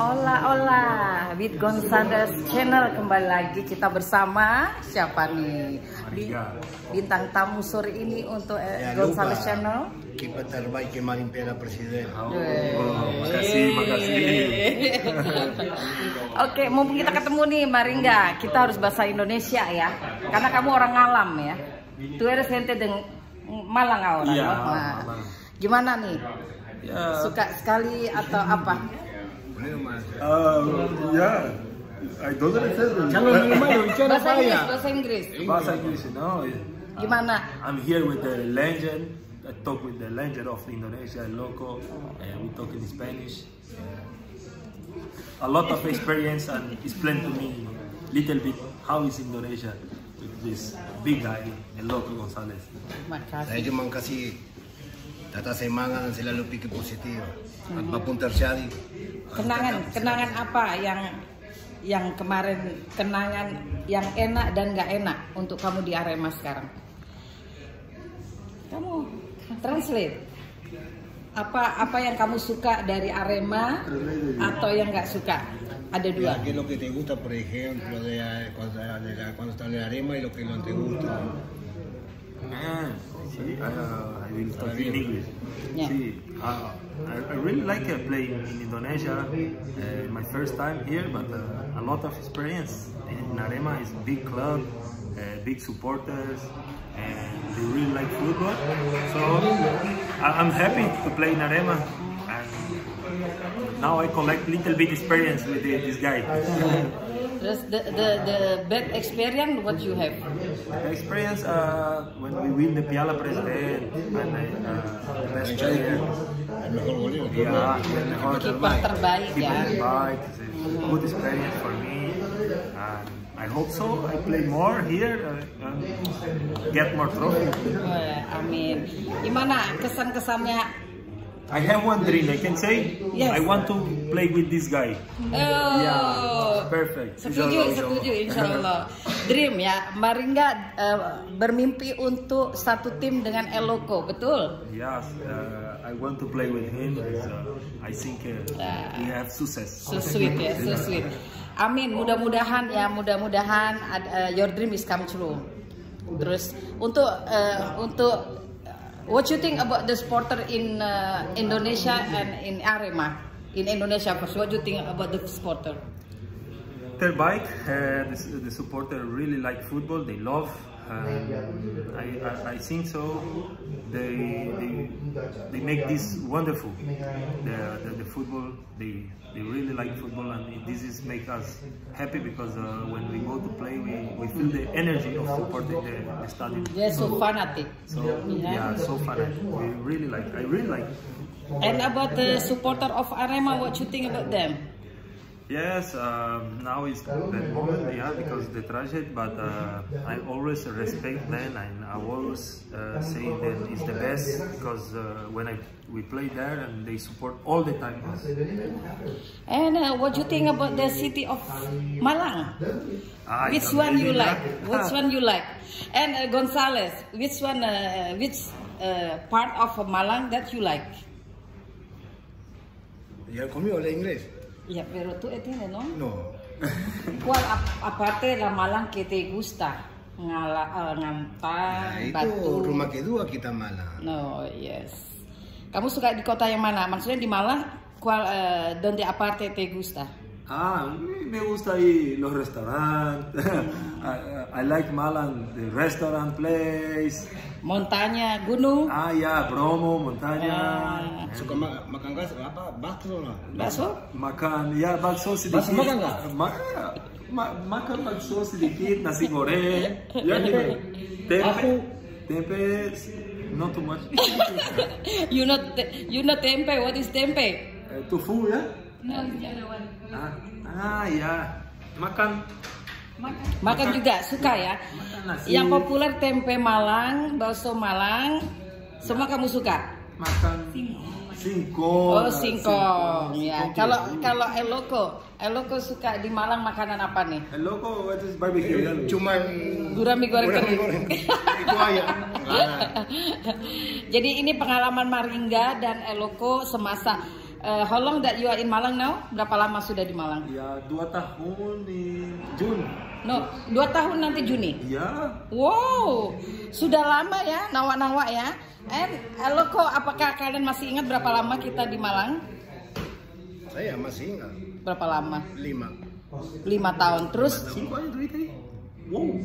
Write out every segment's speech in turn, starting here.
Ola Ola with Gonzales Channel kembali lagi kita bersama siapa nih Bi- bintang tamu sore ini untuk eh, Jangan Gonzales Channel. Kiper terbaik Kemarin Piala Presiden. Oh, makasih, makasih. Oke, mumpung kita ketemu nih Maringga, kita harus bahasa Indonesia ya, karena kamu orang alam ya. Tu eres gente de Malang ahora, Iya? Nah. Gimana nih? Ya, Suka sekali atau apa? Uh, ya, I don't understand. Jangan malu, bicara Bahasa Inggris, saya. bahasa Inggris. Bahasa Inggris, no. Gimana? I'm here with the legend. I talk with the legend of Indonesia, local. and we talk in Spanish. A lot of experience and explain to me little bit how is Indonesia with this big guy, el local Gonzalez. Makasih. Saya cuma kasih tata semangat dan selalu pikir positif. Apapun terjadi. Kenangan, kenangan apa yang yang kemarin kenangan yang enak dan nggak enak untuk kamu di Arema sekarang? Kamu translate apa apa yang kamu suka dari Arema atau yang nggak suka? Ada dua. Ya, ¿Qué es lo que te gusta, por ejemplo, de, cuando, de la- cuando está en arema y lo que no te gusta? Ah, see, I, I will talk in English. Yeah. See, uh, I, really like uh, playing in Indonesia. Uh, my first time here, but uh, a lot of experience. In Arema is big club, uh, big supporters, and they really like football. So I, I'm happy to play in Arema. And now I collect little bit experience with this guy. Terus the, the the bad experience what you have? The experience uh, when we win the Piala President and I, uh, the best player. Yeah, Kiper terbaik ya. terbaik. Good experience for me. And I hope so. I play more here, uh, get more. Wah, amin. Gimana kesan-kesannya? I have one dream. I can say Yes. I want to play with this guy. Oh, Yeah, perfect. Setuju, Insya setuju, insya insya Allah. Dream ya, Maringga eh, bermimpi untuk satu tim dengan Eloko, betul? Yes, uh, I want to play with him. Uh, I think uh, we have success. So sweet ya, so sweet. Amin, mudah-mudahan ya, mudah-mudahan eh, your dream is come true. Terus untuk eh, untuk what you think about the supporter in eh, Indonesia and in Arema? In Indonesia first, what do you think about the supporter? Terbaik, uh, the, the supporter really like football. They love. And I, I, I think so. They, they they make this wonderful. The, the, the football they they really like football and this is make us happy because uh, when we go to play we, we feel the energy of supporting the, the stadium. They're so fanatic. So yeah, so fun. We really like. I really like. And about the supporter of Arema, what you think about them? Yes, um, now is that moment, yeah, because the tragedy, but uh, I always respect them and I always uh, say that it's the best because uh, when I we play there and they support all the time. And uh, what do you think about the city of Malang? Ah, Which it's one you like? huh? Which one you like? And uh, Gonzales, which one? Uh, which uh, part of Malang that you like? ¿Y él conmigo habla inglés? Ya, pero tú entiendes, ¿no? No. ¿Cuál ap- aparte la Malang que te gusta? Ngala, uh, Ngampan, Nah, itu Batu. rumah kedua kita malah. No, yes. Kamu suka di kota yang mana? Maksudnya di Malang, cual, uh, donde aparte te gusta? Ah, me gusta ahí los restaurantes. I, I like Malang, the restaurant place. Montanya, gunung, Ah, ya, Bromo, montaña. Ah. Suka ma makan gas apa? Bakso lah. bakso? Makan, ya bakso sedikit. Bakso makan nggak? Ma- ma- makan bakso sedikit, nasi goreng. Ya gimana? Tempe, tempe, not too much. you know, te- you know tempe. What is tempe? Eh, tofu ya? Ah, ah ya. Makan. Makan juga suka ya. Makan nasi. Yang populer tempe Malang, bakso Malang, semua kamu suka. Makan. Singkong. Oh, singkong. Ya. Kalau kalau Eloko, Eloko suka di Malang makanan apa nih? El loco, what is barbecue? ya? Cuman Gurami goreng Gurami goreng. Itu aja. Jadi ini pengalaman Maringga dan Eloko semasa Uh, how long that you are in Malang now? Berapa lama sudah di Malang? Ya dua tahun di Jun. No, dua tahun nanti Juni. Ya. Wow, sudah lama ya, nawa-nawa ya. And halo kok, apakah kalian masih ingat berapa lama kita di Malang? Saya masih ingat. Berapa lama? Lima. Lima tahun. Terus? Cinco años. Wow.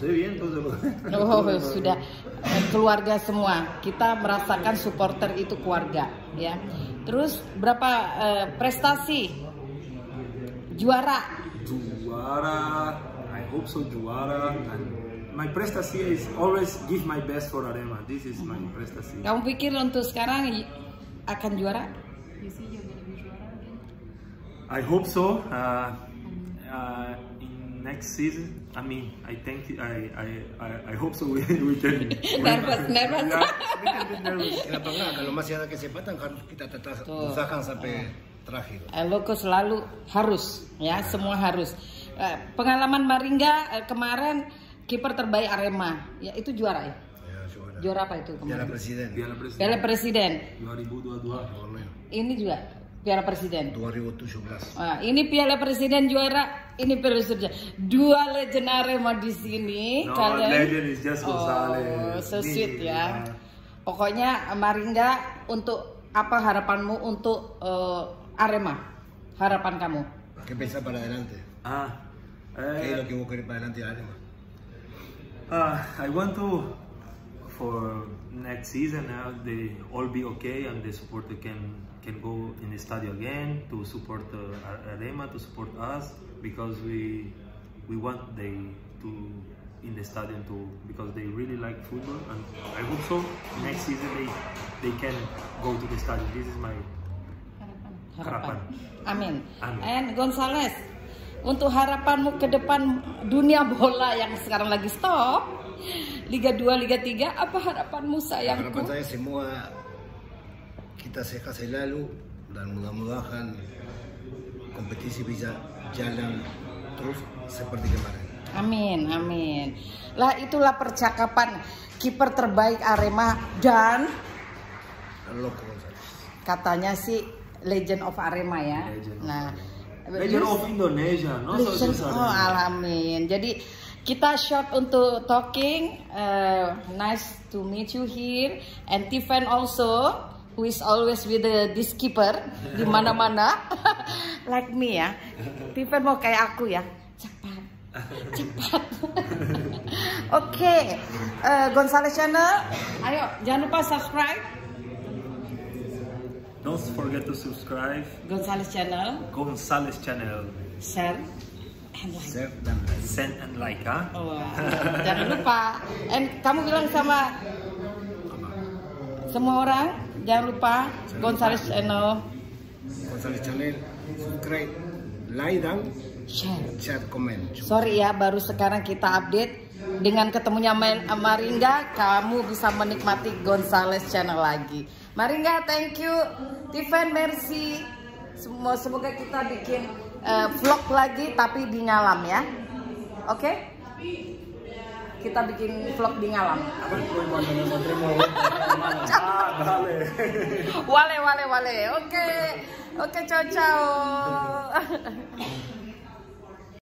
Bien entonces. Oh, sudah eh, keluarga semua. Kita merasakan supporter itu keluarga, ya. Terus berapa eh, prestasi? Juara. Juara. I hope so juara. And my prestasi is always give my best for Arema. This is my prestasi. Kamu pikir untuk sekarang akan juara? I hope so. Uh, uh, next season, I mean, I think I I I, I hope so. We, we can. Nervous, nervous. Yeah, we can be nervous. Kenapa enggak? Kalau masih ada kesempatan harus kita tetap Betul. usahakan sampai terakhir. Eh, Loko selalu harus, ya, semua harus. Eh, Pengalaman Maringga eh, kemarin kiper terbaik Arema, ya itu juara ya. Ya. Juara apa itu Piala kemarin? Presiden. Piala Presiden Piala Presiden. 2022. Borneo. Ini juga Piala Presiden. 2017. Wah, ini Piala Presiden juara, ini Piala Presiden. Dua legend Arema di sini. No, kalian. legend is just Oh, so sweet Ini, ya. Pokoknya Maringga untuk apa harapanmu untuk eh, Arema? Harapan kamu? ¿Qué pensás para adelante? Ah, ¿Qué es eh, lo que vos querés para adelante, Arema? ah, I want to for next season uh, they all be okay and the supporter can can go in the stadium again to support uh, Arema to support us because we we want they to in the stadium to because they really like football and I hope so next season they they can go to the stadium. This is my Harapan. Amin. Amin. And Gonzales, untuk harapanmu ke depan dunia bola yang sekarang lagi stop, Liga 2, Liga 3, apa harapanmu sayangku? Harapan saya semua kita sehat selalu dan mudah-mudahan kompetisi bisa jalan terus seperti kemarin. Amin, amin. Lah itulah percakapan kiper terbaik Arema dan González. katanya sih Legend of Arema ya. Legend of nah, Legend of Indonesia, no? So Legend, just oh alamin. Jadi kita short untuk talking. Uh, nice to meet you here. And Tiffen also, who is always with the this keeper di mana-mana, like me ya. Tiffen mau kayak aku ya, cepat, cepat. Oke, eh, Gonzales Channel, ayo jangan lupa subscribe Don't forget to subscribe Gonzales Channel, Gonzalez channel. share, and like. Save dan like. Send and like, ah. Oh, jangan lupa. And kamu bilang sama semua orang, jangan lupa Gonzales Channel González Channel, subscribe, like dan share. share, komen. Sorry ya, baru sekarang kita update. Dengan ketemunya Mel- Maringga, kamu bisa menikmati Gonzales Channel lagi. Maringga, thank you. Tiffen, merci. Semua semoga kita bikin eh, vlog lagi tapi di Ngalam ya. Oke? Kita bikin vlog di Ngalam. Wale, wale, wale. Oke. Oke, ciao, ciao.